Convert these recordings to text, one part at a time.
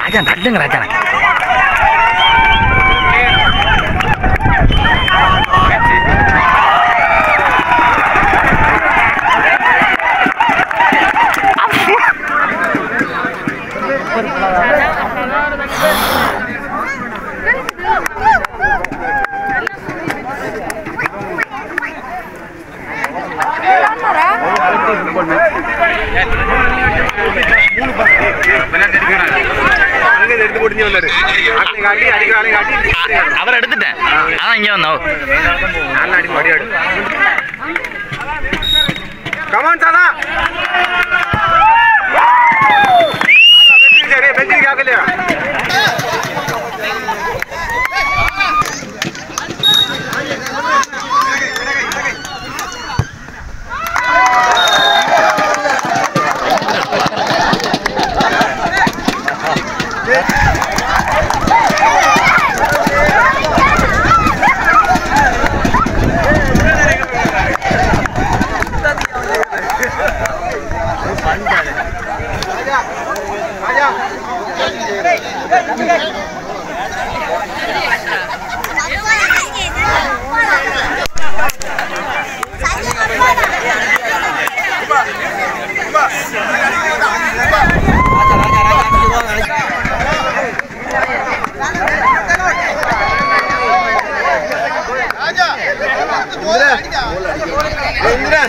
ராஜா நல்லுங்க ராஜா. வந்தாரு. ஆட்டை காட்டி அவர் எடுத்துட்டேன். அதான் இங்கே வந்தோம் நல்லா அடி அடி. ஆடு கமான் சாதா இந்திரா இந்திரா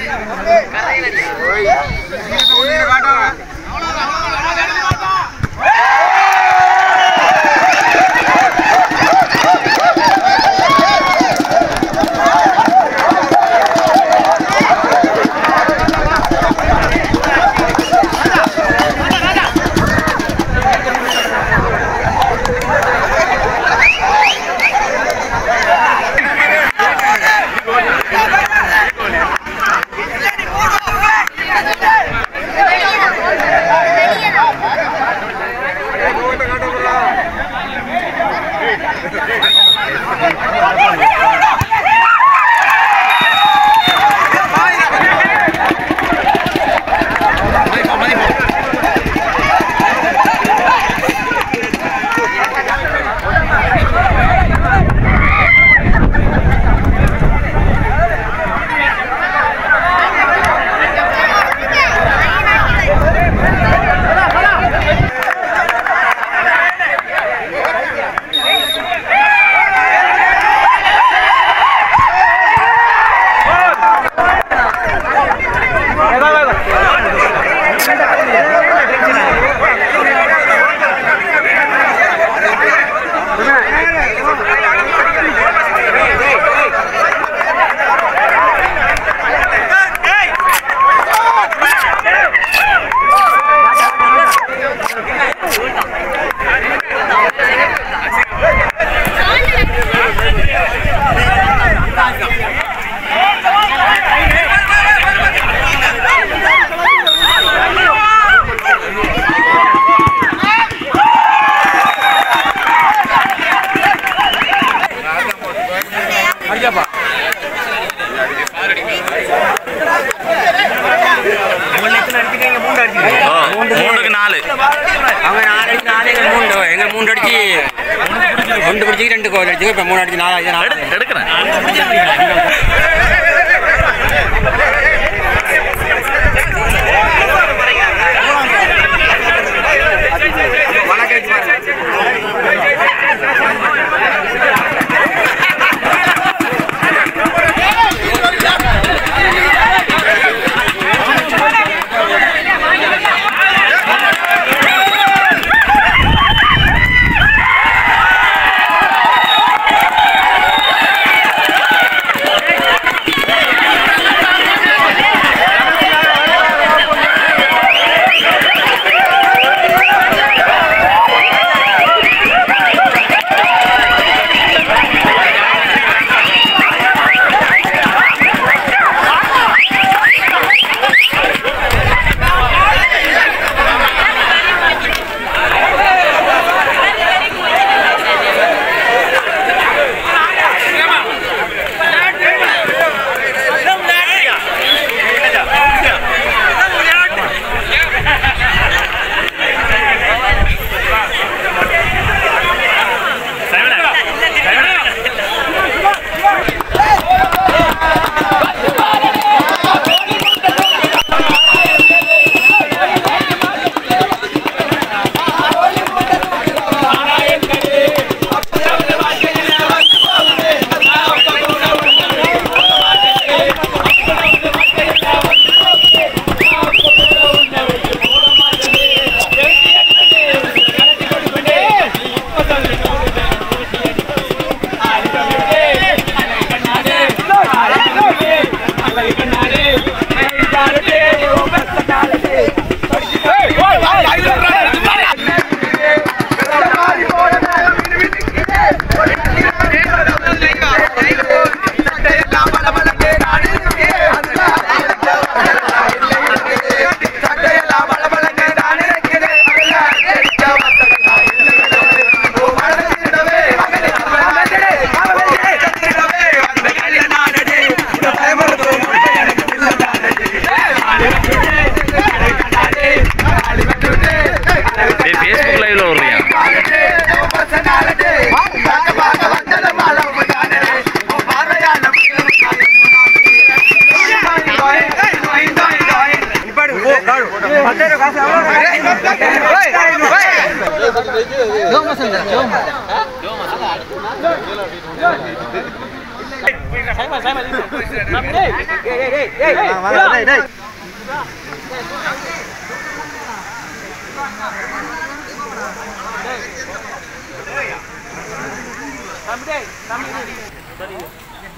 மூணுக்கு நாலு. அவங்க நாலு அடிச்சு நாலு எங்க மூணு எங்க மூணு அடிச்சு ஒன்று பிடிச்சி ரெண்டு கோல் அடிச்சு இப்போ மூணு அடிச்சு நாலு அடிச்சு நாலு. எடுக்கிறேன்.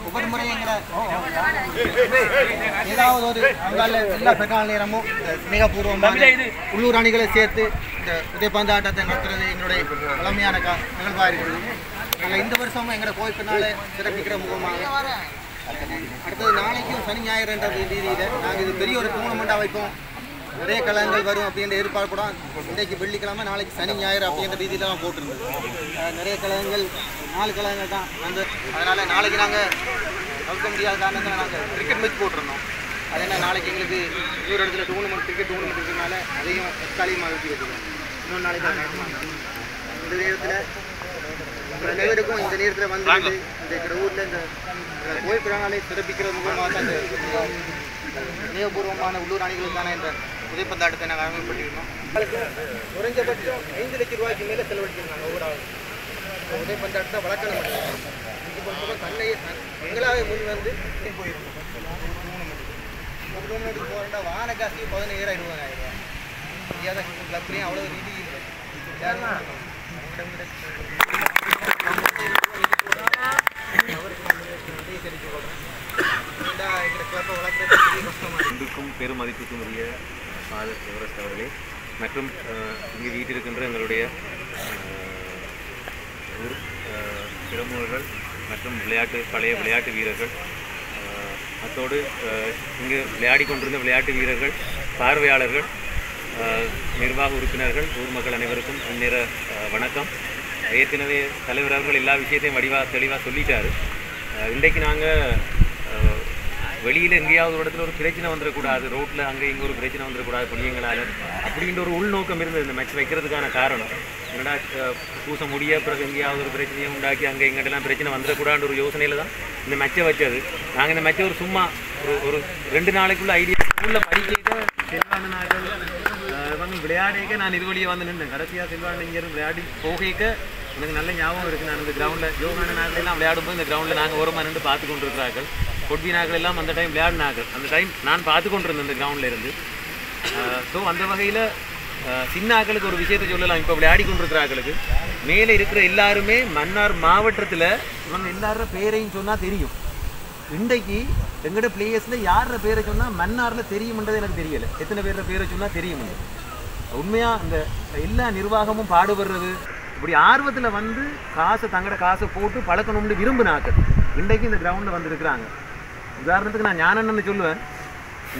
ஒவ்வொரு முறையும் எங்களை ஏதாவது ஒரு அங்கால எல்லா பெருநாள் நேரமும் மிகப்பூர்வமாக உள்ளூர் அணிகளை சேர்த்து இந்த உதயபந்து ஆட்டத்தை நடத்துறது எங்களுடைய பழமையான கா நிகழ்வாக இருக்கிறது. இந்த வருஷமும் எங்களை கோயில் சிறப்பிக்கிற முகமாக அடுத்தது நாளைக்கும் சனி ஞாயிறு என்ற ரீதியில் நாங்கள் இது பெரிய ஒரு டூர்னமெண்ட்டாக வைப்போம். நிறைய கலங்கள் வரும் அப்படின்ற எதிர்பார்ப்போட இன்றைக்கு வெள்ளிக்கிழமை நாளைக்கு சனி ஞாயிறு அப்படின்ற ரீதியில் தான் போட்டிருந்தது. நிறைய கலகங்கள் நாலு கலகங்கள் தான். வந்து அதனால் நாளைக்கு நாங்கள் தவிர்க்க முடியாத காரணத்தில் நாங்கள் கிரிக்கெட் மேட்ச் போட்டிருந்தோம். அது என்ன நாளைக்கு எங்களுக்கு இன்னொரு இடத்துல டூர்னமெண்ட் கிரிக்கெட் டூர்னமெண்ட் இருக்கிறதுனால அதிகம் தற்காலிகமாக வெட்டி வச்சுருக்கோம் இன்னொரு நாளைக்கு தான் இந்த நேரத்தில் அனைவருக்கும் இந்த நேரத்தில் வந்து இந்த ஊரில் இந்த கோயில் பிறநாளை சிறப்பிக்கிற முகமாக தான் இந்த நினைவுபூர்வமான உள்ளூர் அணிகளுக்கான இந்த உதயப்பந்தாட்டத்தை நாங்கள் அறிமுகப்படுத்தியிருந்தோம் அதுக்கு குறைஞ்சபட்சம் ஐந்து லட்சம் ரூபாய்க்கு மேலே செலவழிச்சிருந்தாங்க ஒவ்வொரு ஆளும். வளர்க்கணும் இதுக்கு பொறுத்தவரை தன்னையே தன்- எங்களாவே முன் வந்து போயிருக்கோம். ஒரு டூர்னமெண்ட்டுக்கு போகிறா வான காசு பதினேழாயிரம் இருபதாயிரம் ரூபாய். கிளப்லேயும் அவ்வளோ நிதி இல்லை. யாரும் அவங்களிடம் பெருமதிப்புக்கும் உரிய ஃபாதர் எவரெஸ்ட் அவர்களே மற்றும் அஹ், இங்கு வீட்டிருக்கின்ற எங்களுடைய அஹ், ஊர் பிரமுகர்கள் மற்றும் விளையாட்டு பழைய விளையாட்டு வீரர்கள் அத்தோடு இங்கு விளையாடி கொண்டிருந்த விளையாட்டு வீரர்கள் பார்வையாளர்கள் நிர்வாக உறுப்பினர்கள் ஊர் மக்கள் அனைவருக்கும் இந்நேர வணக்கம். ஏற்கனவே தலைவர் அவர்கள் எல்லா விஷயத்தையும் வடிவாக தெளிவாக சொல்லிட்டார். இன்றைக்கு நாங்கள் வெளியில் எங்கேயாவது ஒரு இடத்துல ஒரு பிரச்சனை வந்துடக்கூடாது ரோட்டில் அங்கே இங்கே ஒரு பிரச்சனை வந்துடக்கூடாது புள்ளியங்களால் அப்படின்ற ஒரு உள்நோக்கம் இருந்தது. இந்த மேட்ச் வைக்கிறதுக்கான காரணம். என்னடா பூச முடிய பிறகு எங்கேயாவது ஒரு பிரச்சனையை உண்டாக்கி அங்கே இங்கிட்டலாம் பிரச்சனை வந்துடக்கூடாது ஒரு யோசனையில் தான் இந்த மேட்சை வச்சது. நாங்கள் இந்த மேட்சை ஒரு சும்மா ஒரு ஒரு ரெண்டு நாளைக்குள்ள ஐடியா ஸ்கூலில் படிக்க விளையாடிக்க நான் இது வழியே வந்து நின்றேன். கடைசியாக செல்வாண்டு இங்கேருந்து விளையாடி போகைக்க எனக்கு நல்ல ஞாபகம் இருக்குது நான் இந்த கிரவுண்டில் யோகான நாட்கள் எல்லாம் விளையாடும்போது இந்த கிரவுண்டில் நாங்கள் ஓரமாக நின்று பார்த்து கொண்டிருக்கிறார்கள். கொட்பி நாட்கள் எல்லாம் அந்த டைம் விளையாடினார்கள். அந்த டைம் நான் பார்த்து கொண்டிருந்தேன் இந்த கிரவுண்டில் இருந்து. ஸோ அந்த வகையில் சின்ன ஆக்களுக்கு ஒரு விஷயத்தை சொல்லலாம். இப்போ விளையாடி கொண்டிருக்கிறார்களுக்கு மேலே இருக்கிற எல்லாருமே மன்னார் மாவட்டத்தில் நம்ம எல்லாரும் பேரையும் சொன்னால் தெரியும். இன்றைக்கு எங்களோட பிளேயர்ஸில் யார பேரை சொன்னால் மன்னாரில் தெரியுமன்றது எனக்கு தெரியல. எத்தனை பேரோட பேரை சொன்னால் தெரியும் உண்மையாக இந்த எல்லா நிர்வாகமும் பாடுபடுறது? இப்படி ஆர்வத்தில் வந்து காசை தங்கட காசை போட்டு பழக்கணும்னு விரும்பினாக்கள். இன்றைக்கு இந்த கிரவுண்டில் வந்துருக்குறாங்க. உதாரணத்துக்கு நான் ஞானண்ணன்னு சொல்லுவேன்.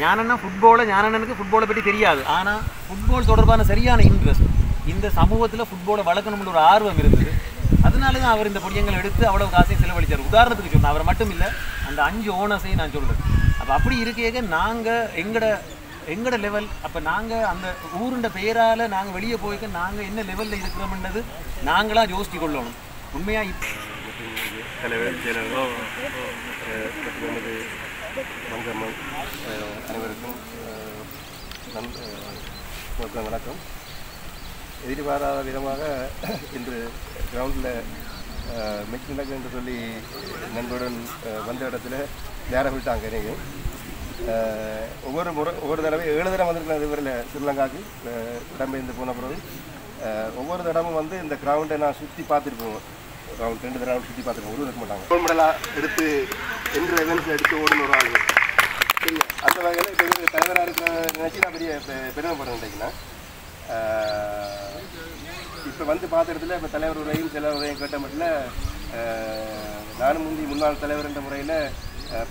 ஞானண்ணா ஃபுட்பாலை ஞானண்ணனுக்கு ஃபுட்பாலை பற்றி தெரியாது. ஆனால் ஃபுட்பால் தொடர்பான சரியான இன்ட்ரெஸ்ட் இந்த சமூகத்தில் ஃபுட்பாலை வளர்க்கணும்னு ஒரு ஆர்வம் இருந்தது. அதனால தான் அவர் இந்த பொடியங்களை எடுத்து அவ்வளோ காசையும் செலவழிச்சார். உதாரணத்துக்கு சொன்னேன் அவர் மட்டும் இல்லை அந்த அஞ்சு ஓனர்ஸையும் நான் சொல்கிறேன் அப்போ அப்படி இருக்கையாக நாங்கள் எங்கட எங்களோட லெவல் அப்போ நாங்கள் அந்த ஊருண்ட பெயரால் நாங்கள் வெளியே போய்க்க நாங்கள் என்ன லெவலில் இருக்கிறோம்ன்றது நாங்களாக யோசிச்சு கொள்ளணும். உண்மையாக இப்போ தலைவர் செயலர்கள் அஹ், மங்கம்மன் அனைவருக்கும் வணக்கம் எதிர்பாராத விதமாக இன்று கிரவுண்டில் மெக் நடக்கு என்று சொல்லி நண்பருடன் வந்த இடத்துல நேரம் விட்டாங்க நீங்கள் ஒவ்வொரு முறை ஒவ்வொரு தடவை ஏழு தடவை வந்திருக்கேன் இதுவரையில் ஸ்ரீலங்காவுக்கு இடம்பெயர்ந்து போன பிறகு ஒவ்வொரு தடவும் வந்து இந்த கிரவுண்டை நான் சுற்றி பார்த்துருப்போம் கிரவுண்ட் ரவுண்ட் ரெண்டு தடவை சுற்றி பார்த்துருப்போம் ஒரு இருக்க மாட்டாங்க. கோல் மெடலாக எடுத்து என்ற எவென்ட்ஸில் எடுத்து ஓடுன ஒரு ஆள். அந்த வகையில் இப்போ இவங்க தலைவராக இருக்கிற நினச்சி நான் பெரிய பெ- பெருமைப்படுறேன் இன்றைக்குன்னா இப்போ வந்து பார்த்த இடத்துல இப்போ தலைவர் உரையும் சில உரையும் கேட்ட மட்டும் நானும் முந்தி முன்னாள் தலைவர் என்ற முறையில்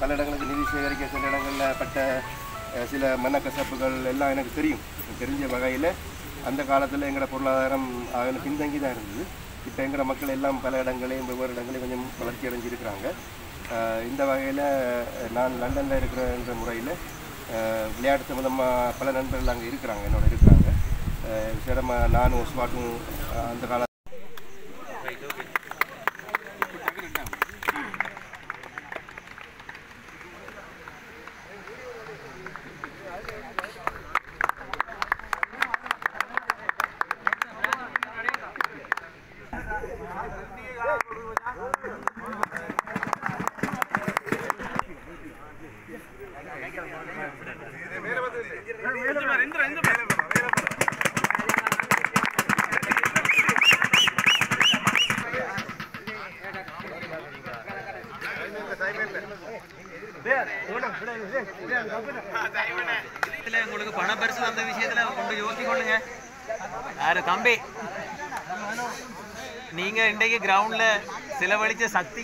பல இடங்களுக்கு நிதி சேகரிக்க சில இடங்களில் பட்ட சில மனக்கசப்புகள் எல்லாம் எனக்கு தெரியும். தெரிஞ்ச வகையில் அந்த காலத்தில் எங்களோட பொருளாதாரம் அதில் பின்தங்கி தான் இருந்தது. இப்போ எங்களோட மக்கள் எல்லாம் பல இடங்களையும் வெவ்வேறு இடங்களையும் கொஞ்சம் வளர்ச்சி அடைஞ்சிருக்கிறாங்க. இந்த வகையில் நான் லண்டனில் இருக்கிற முறையில் விளையாட்டு சம்மந்தமாக பல நண்பர்கள் அங்கே இருக்கிறாங்க என்னோட இருக்கிறாங்க. அஹ், நானும் ஸ்வாட்டும் அந்த கால இதுல உங்களுக்கு பண பரிசு அந்த விஷயத்துல கொண்டு யோசிக்கொள்ளுங்க யாரு? தம்பி. நீங்க இன்றைக்கு கிரவுண்ட்ல செலவழிச்ச சக்தி